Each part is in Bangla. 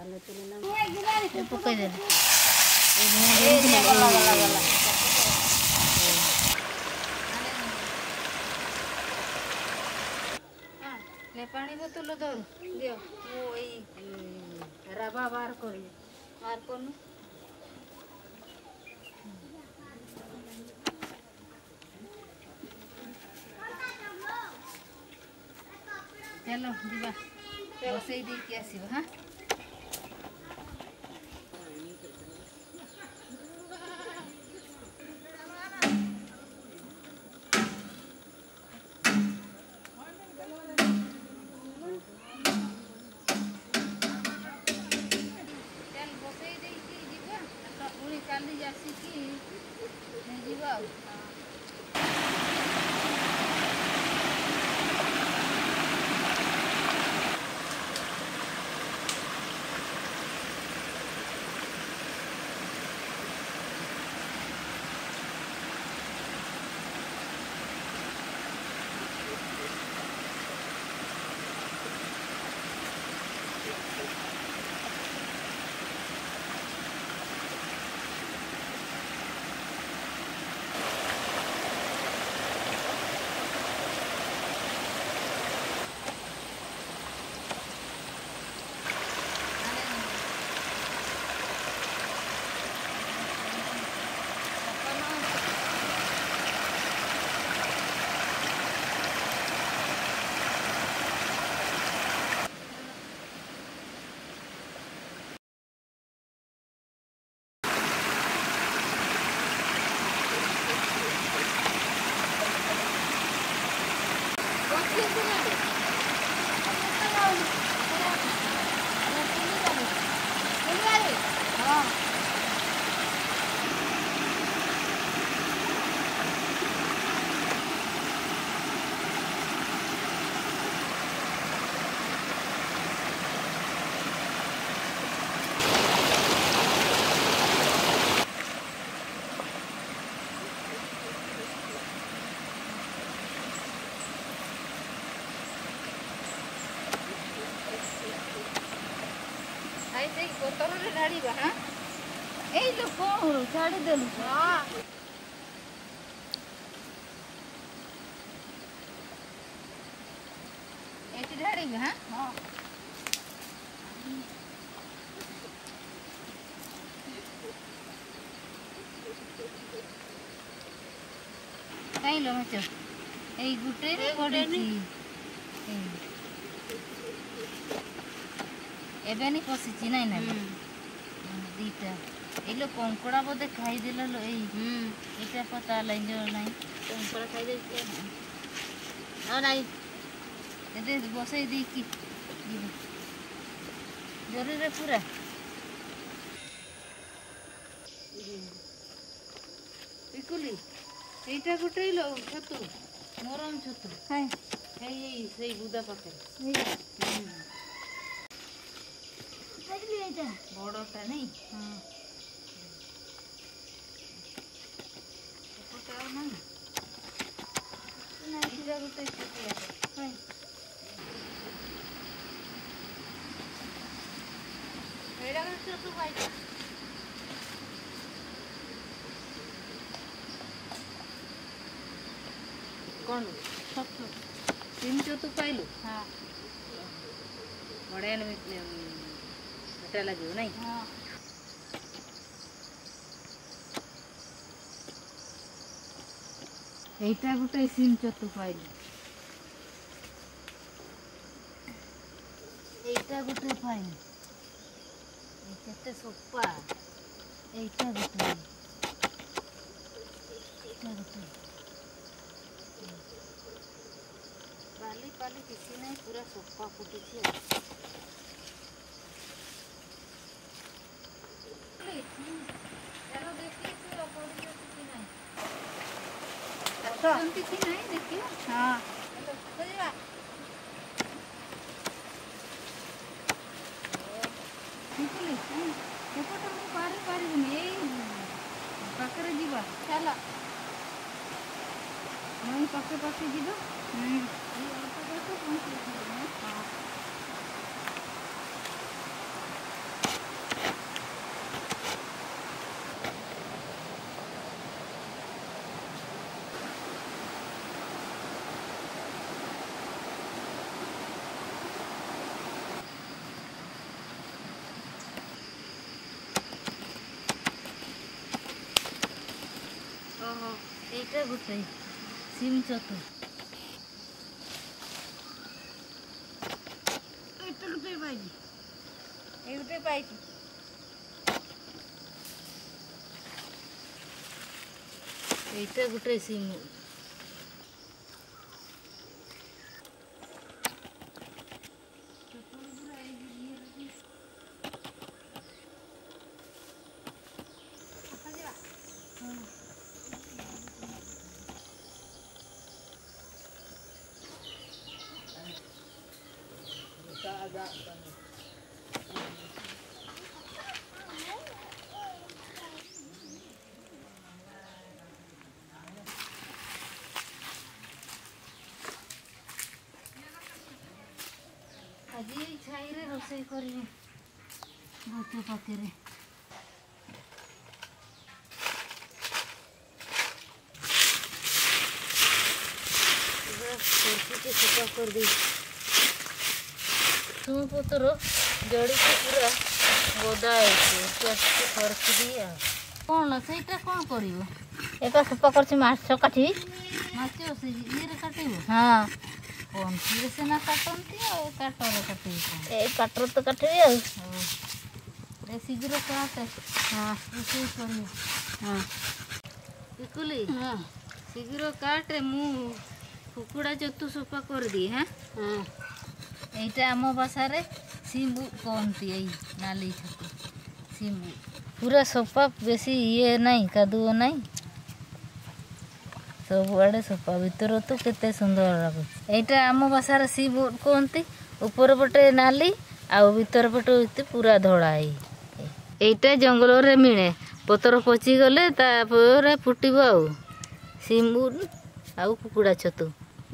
সামনে তুলে নাও পোকাই দেন ପାଣି ବୋତଲ ଧରୁ ଦିଅ ମୁଁ ଏଇ ରାବା ବାହାର କରିବି ବାହାର କରୁନୁ ଚାଲ ଯିବା ରୋଷେଇ ଦେଇକି ଆସିବା ହଁ ରେ ଢାଳିବା ହଁ ଏଇ ଲୋକ ଛାଡ଼ିଦେଲୁ ହଁ ଏଠି ଢାଳିବି ହଁ ହଁ କାଇଁ ଲୋ ମାଛ ଏଇ ଗୋଟେରେ ଗୋଟେନି ଏବେ ନି ପଶିଛି ନାଇଁ ନା দুইটা এগুলো কঙ্কড়া বোধে খাই দিল এই হুম এটা পাতা লাইন নাই কঙ্কড়া খাই দিয়েছে নাই এতে বসাই দিই কি জরুরি পুরা পিকুলি এইটা গোটাই লো ছতু মরম ছতু হ্যাঁ এই সেই গুদা পাখে হুম এটা বড়টা নেই ছোটটাও না না জিরা গুঁতো একটু দিয়ে হয় এটা কিন্তু তো পাইটা કોણ સત્તુ તીન ચોથું પહેલું હા વડેલ ઠંડા લાગ્યું નહીં এইটা গোটাই সিম চত্ব পাইল এইটা গোটাই পাইল এইটা সোপা এইটা গোটাই এইটা গোটাই বালি পালি কিছু নাই পুরা সোপা ফুটেছে चलो अच्छा। देखिए फिर अकॉर्डिंग किसी नहीं अच्छा हम किसी नहीं देखिए हां चलो सजवा निकले एपट हमको पारि पारिबुनि ए पाखरे जीवा चलो हम हाँ, पाखे पाखे जीवा हम्म हाँ। ये अल्प बात पहुंच गई আছে গোটে সিম চতু এটা গোটে পাইছি এই গোটে পাইছি এইটা গোটে সিম ଆଜି ଛାଇରେ ରୋଷେଇ କରିବି ଭାତ ପାଖରେ ସଫା କରିଦେଇଛି ଛୁଇଁପତ୍ର ଜଡ଼ିକି ପୁରା ଗଦା ହେଇଛି ଆସିକି ଖରକିବି ଆଉ କ'ଣ ସେଇଟା କ'ଣ କରିବ ଏକା ସଫା କରିଛି ମାଛ କାଟିବି ମାଛ ଇଏରେ କାଟିବ ହଁ କଣ୍ଠିରେ ସିନା କାଟନ୍ତି ଆଉ କାଟରେ କାଟିବି ଏ କାଟରେ ତ କାଟିବି ଆଉ ଏ ଶୀଘ୍ର କାଟେ ହଁ ରୋଷେଇ କରିବି ହଁ ପିକୁଲି ହଁ ଶୀଘ୍ର କାଟେ ମୁଁ କୁକୁଡ଼ା ଜତୁ ସଫା କରିଦିଏ ହଁ ହଁ এইটা ଆମ ଭାଷାରେ ସିମ୍ବୁ କହନ୍ତି ଏଇ ନାଲି ଛତୁ ସିମ୍ବୁ ପୁରା ସଫା ବେଶୀ ଇଏ ନାହିଁ କାଦୁଅ ନାହିଁ ସବୁଆଡ଼େ ସଫା ଭିତର ତ କେତେ ସୁନ୍ଦର ଲାଗୁଛି ଏଇଟା ଆମ ଭାଷାରେ ସିମ୍ବୁ କୁହନ୍ତି ଉପର ପଟେ ନାଲି ଆଉ ଭିତର ପଟେ ପୁରା ଧଳା ହେଇ ଏଇଟା ଜଙ୍ଗଲରେ ମିଳେ ପତ୍ର ପଚିଗଲେ ତାପରେ ଫୁଟିବ ଆଉ ସିମ୍ବୁ ଆଉ କୁକୁଡ଼ା ଛତୁ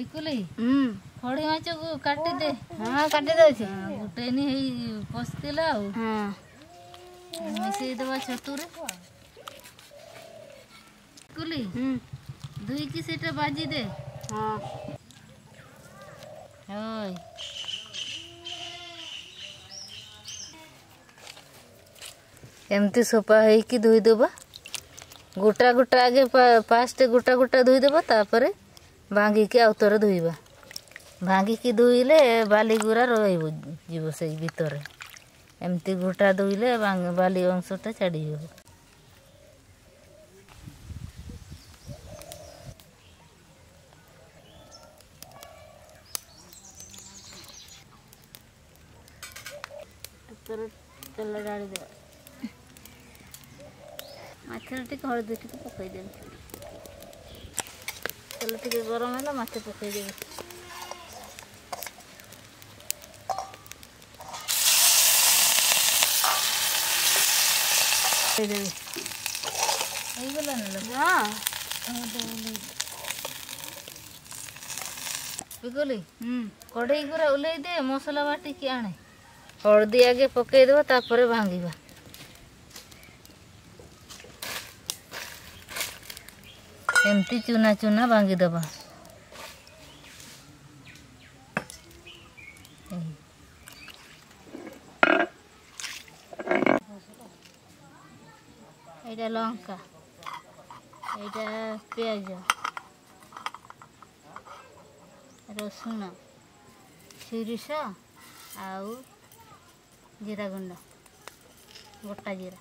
ବିକୁଲି ହୁଁ खड़ी माछ को काटि दे हां काटि दे छी गुटे नी हे पस्तिला हां मिसे दवा छतुर कुली हम दुई की सेट बाजी दे हां होय एमते सोपा है कि धोई देबा गोटा गोटा आगे फास्ट गोटा गोटा धोई देबा तापर भांगी के आउतर धोईबा ଭାଙ୍ଗିକି ଧୋଇଲେ ବାଲିଗୁରା ରହିବ ଯିବ ସେଇ ଭିତରେ ଏମିତି ଗୋଟା ଧୋଇଲେ ବାଲି ଅଂଶଟା ଛାଡ଼ିଯିବ ତେଲ ଡାଳିଦେବା ମାଛରେ ଟିକେ ହଳଦୀ ଟିକେ ପକାଇଦେବି ତେଲ ଟିକେ ଗରମ ହେଲା ମାଛ ପକାଇଦେବି कढ़ई पूरा ओल दे मसला बाटिक आने हलदी आगे पकईद भांग चूना चूना भांगीदबा এটা লঙ্কা এটা পেঁয়াজ রসুন ସୋରିଷ ଆଉ ଜିରା ଗୁଣ୍ଡ ଗୋଟା ଜିରା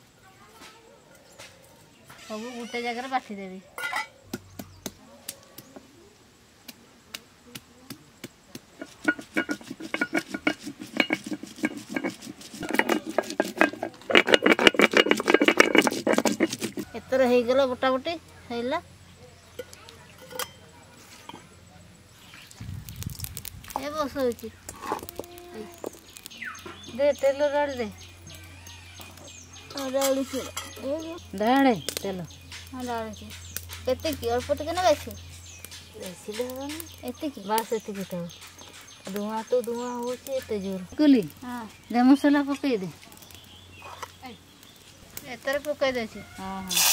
ସବୁ ଗୋଟେ ଜାଗାରେ ବାଟିଦେବି ভাতর হয়ে গেল মোটামুটি হইলা এ বসেছি দে তেল রাড় দে রাড়িছি তেল রাড়িছি কেতে কি অল্প টিকে না বেশি তো ধোঁয়া তো ধোঁয়া হচ্ছে এত জোর কুলি হ্যাঁ দে মশলা পকাই দে এতরে পকাই দেছি হ্যাঁ হ্যাঁ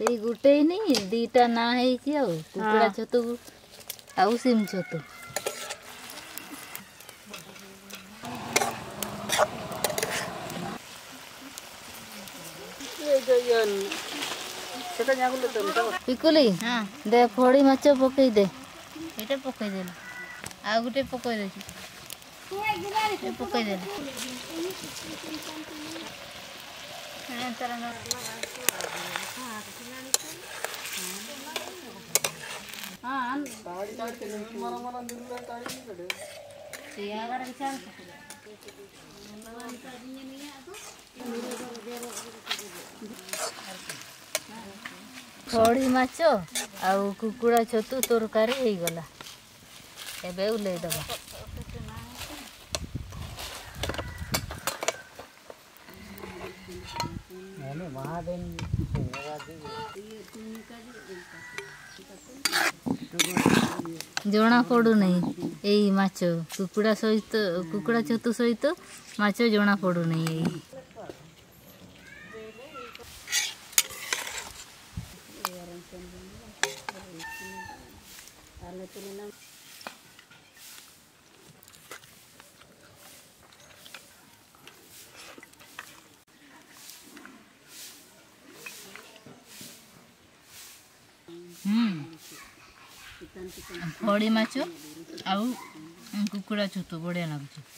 ସେଇ ଗୋଟେ ହିଁ ଦୁଇଟା ନାଁ ହେଇଛି ଆଉ କୁକୁଡ଼ା ଛତୁ ଆଉ ସିମ୍ ଛତୁ ପିକୁଲି ଦେ ଫଡ଼ି ମାଛ ପକେଇ ଦେ ଏଇଟା ପକେଇଦେଲି ଆଉ ଗୋଟେ ପକେଇ ଦେଉଛି ପକେଇଦେଲି ଖଡ଼ି ମାଛ ଆଉ କୁକୁଡ଼ା ଛତୁ ତରକାରୀ ହେଇଗଲା ଏବେ ଓହ୍ଲେଇ ଦେବା ଜଣା ପଡ଼ୁନାହିଁ ଏଇ ମାଛ କୁକୁଡ଼ା ସହିତ କୁକୁଡ଼ା ଛତୁ ସହିତ ମାଛ ଜଣା ପଡ଼ୁନାହିଁ ଏଇ ଆମେ ଫଳି ମାଛ ଆଉ କୁକୁଡ଼ା ଛତୁ ବଢ଼ିଆ ଲାଗୁଛି